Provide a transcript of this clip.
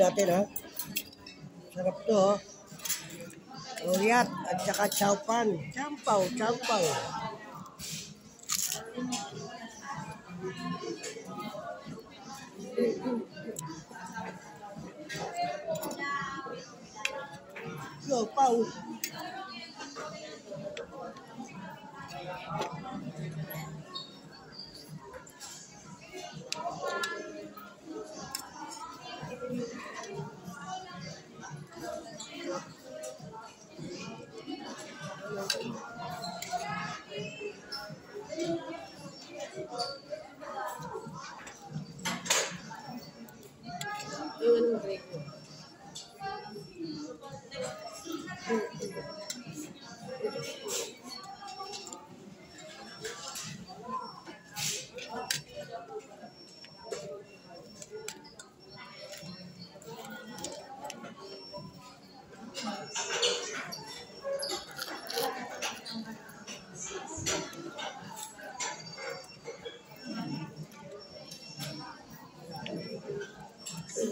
natin ha. Sarap to ha. Luriat at saka chowpan. Champaw, champaw. Thank you.